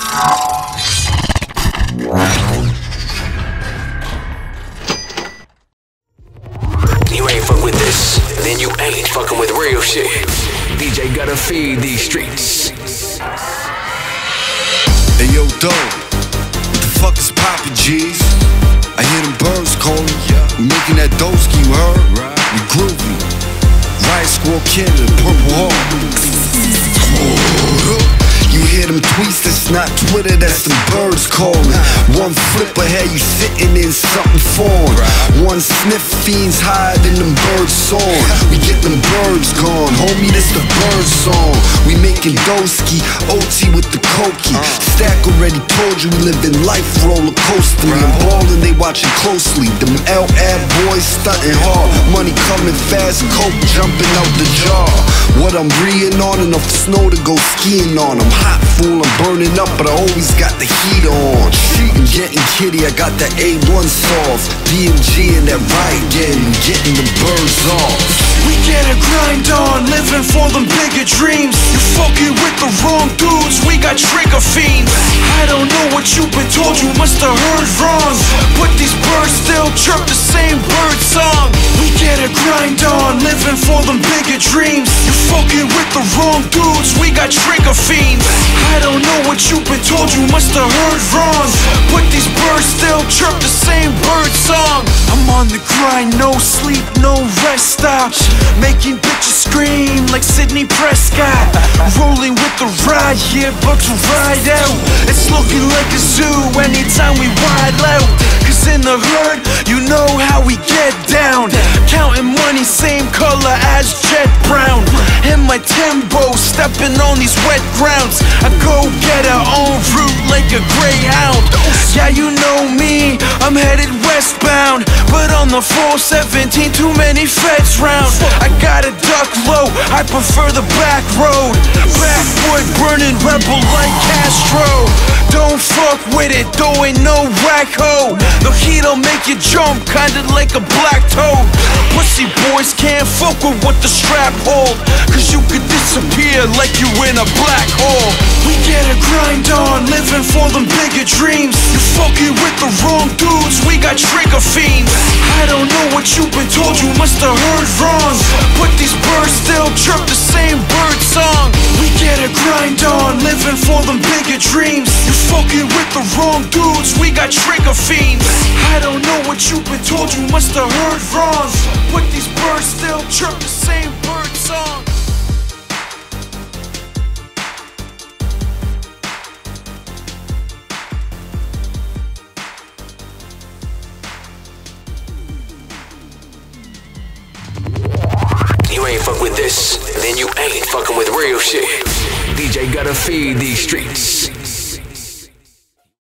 You ain't fuck with this, then you ain't fucking with real shit. DJ Gutta feed these streets. Hey yo, dog, what the fuck is poppin', G's? I hear them birds calling. We making that Doughski, you heard? We groovy. Riot Squad Canada, Purple Heart. You hear them tweets, that's not Twitter, that's the birds calling. One flip ahead, you sitting in something foreign. One sniff fiends higher than them birds soaring. We get them birds gone, homie, this the bird song. We making Doughski, OT with the cokey. Stack already told you we living life roller coaster. I'm ballin', they watching closely. Them L-Ab boys stunting hard. Money coming fast, coke jumping out the jar. What I'm reading on, enough snow to go skiing on. I'm hot fool, I'm burning up, but I always got the heat on. I'm getting kitty, I got that A1 sauce. DMG and that game, getting the birds off. We get a grind on, living for them bigger dreams. You fucking with the wrong dudes, we got trigger fiends. I don't know what you've been told, you must have heard wrong. But these birds still chirp the grind on, living for them bigger dreams. You fucking with the wrong dudes, we got trigger fiends. I don't know what you've been told, you must have heard wrong. But these birds still chirp the same bird song. I'm on the grind, no sleep, no rest stops. Making bitches scream like Sidney Prescott. Rolling with the ride, yeah, bucks will ride out. It's looking like a zoo anytime we ride out. Cause in the hood, you know how we stepping on these wet grounds. I go get her own route like a greyhound. Yeah, you know me, I'm headed westbound. But on the 417, too many feds round. I gotta duck low, I prefer the back road. Backwood burning rebel like Castro. Don't fuck with it, though ain't no whack hoe. The heat'll make you jump, kinda like a black toad. Pussy boys can't fuck with what the strap hold. Cause you could disappear like you in a black hole. We get a grind on, living for them bigger dreams. You fucking with the wrong dudes, we got trigger fiends. I don't know what you've been told, you must have heard wrong. But these birds still chirp the same bird song. We get a grind on, living for them bigger dreams. You fucking with the wrong dudes, we got trigger fiends. I don't know what you've been told, you must have heard wrong. But these birds still chirp the same bird song. You ain't fuck with this, then you ain't fucking with real shit. DJ Gutta feed these streets.